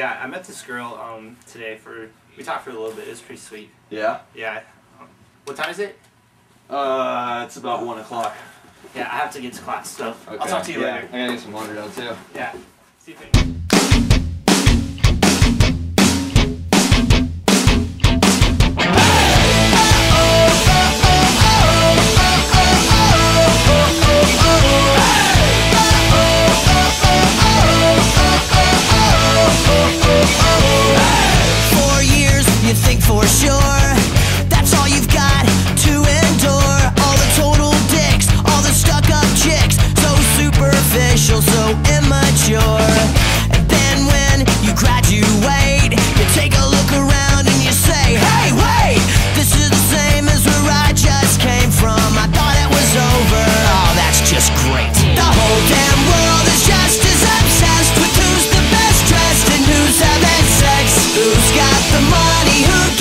Yeah, I met this girl um, today for we talked for a little bit. It was pretty sweet. Yeah. Yeah. What time is it? Uh, it's about one o'clock. Yeah, I have to get to class, so okay. I'll talk to you yeah. later. I gotta get some water down too. Yeah. See you. Later. Money. who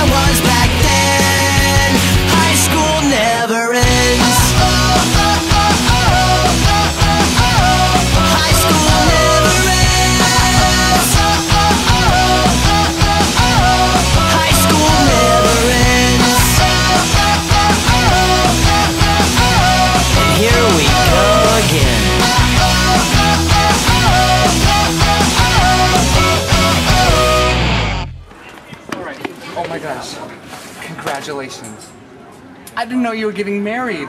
I want Oh my gosh. Congratulations. I didn't know you were getting married.